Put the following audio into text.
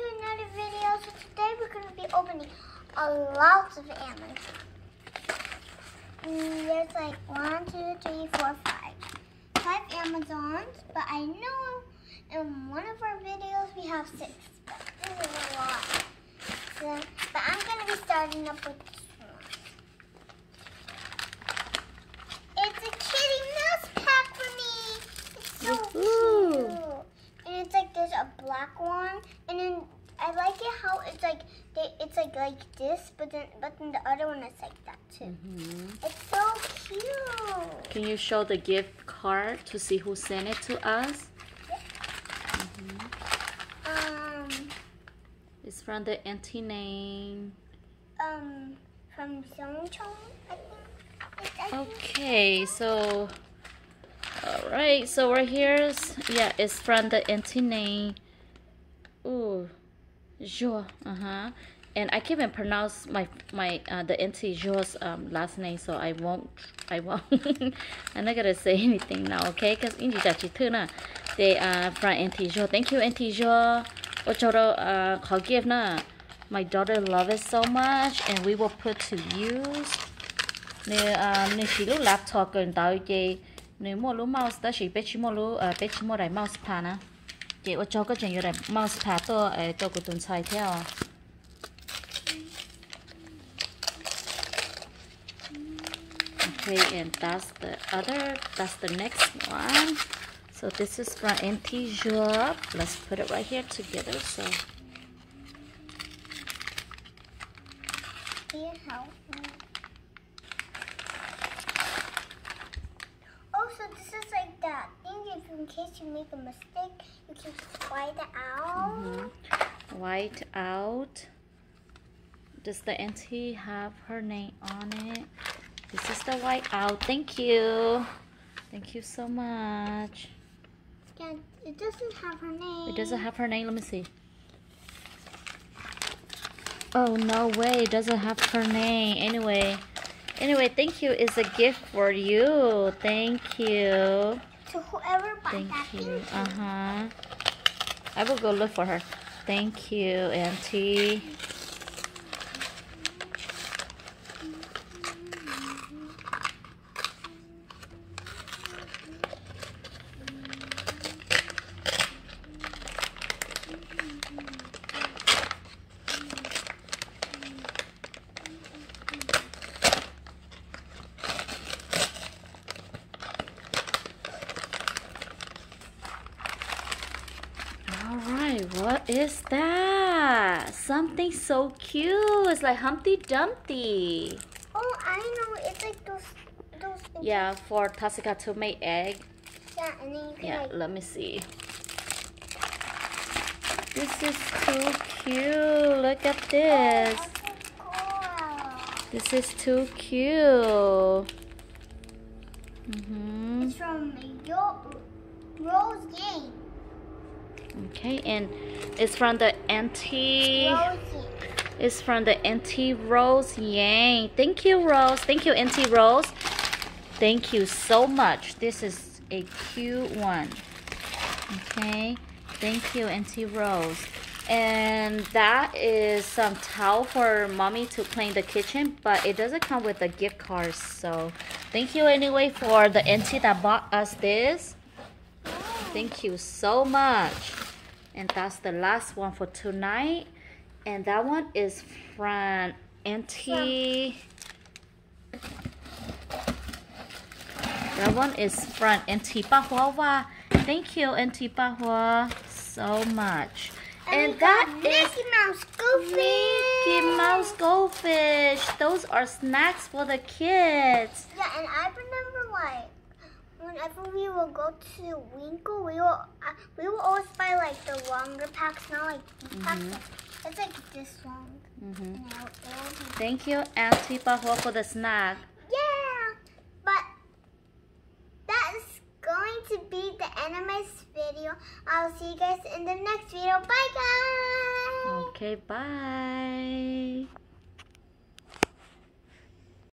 to another video. So today we're going to be opening a lot of Amazon. Mm, there's like one, two, three, four, five. Five Amazons, but I know in one of our videos we have six. But this is a lot. So, but I'm going to be starting up with this one. It's a kitty mouse pack for me. It's so cute. And it's like there's a black one, and then I like it how it's like they, it's like like this, but then but then the other one is like that too. Mhm. It's so cute. Can you show the gift card to see who sent it to us? Um It's from the auntie name. um from Seongchong, I think. I, I think. Okay, so all right, so right here, yeah, it's from the auntie name. Ooh, Jo, uh huh. And I can't even pronounce my my uh, the auntie Jo's um, last name, so I won't. I won't. I'm not gonna say anything now, okay? Because in thư nè, they are from auntie Jo. Thank you, auntie chỗ đó uh, gift nè. My daughter love it so much, and we will put to use. Nè, nè chỉ lúc laptop gần tới chị, nè mua lúc mouse đó chỉ bé chỉ mua lúc, bé chỉ mua mouse pad. Chị ở chỗ có chuyện như đại mouse pad tôi, ờ tôi cũng tuần xài theo. Okay, and that's the other, that's the next one. So this is from NT Job. Let's put it right here together. So you help me? Oh, so this is like that thing. If in case you make a mistake, you can white it out. mhm. white out. Does the NT have her name on it? This is the white out. Thank you. Thank you so much. Yeah, it doesn't have her name. It doesn't have her name. Let me see. Oh no way! It doesn't have her name. Anyway, anyway, thank you. It's a gift for you. Thank you. To whoever buys Thank that you. Uh huh. I will go look for her. Thank you, Auntie. All right, what is that? Something so cute. It's like Humpty Dumpty. Oh, I know. It's like those those things. Yeah, for Tasika to make egg. Yeah, and then you can Yeah, like. let me see. This is too cute. Look at this. Oh, so cool. This is too cute. Mhm. It's from Yo Rose Game. Okay, and it's from the Game. It's from the Auntie Rose Yang. Thank you, Rose. Thank you, Auntie Rose. Thank you so much. This is a cute one. Okay. Thank you, Auntie Rose. And that is some towel for mommy to clean the kitchen, but it doesn't come with the gift cards. So thank you anyway for the auntie that bought us this. Thank you so much. And that's the last one for tonight. And that one is from Auntie. That one is from Auntie Bahua. Thank you, Auntie Bahua, so much. And we that is Mickey Mouse Goofy. Mickey Mouse Goldfish. Those are snacks for the kids. Yeah, and I remember whenever we will go to Winkle, we will uh, we will always buy like the longer packs, not like these packs. It's like this long. hmm it'll be Thank you, Auntie Bahua, for the snack. Yeah, but that's going to be the end of my video. I'll see you guys in the next video. Bye, guys. Okay, bye.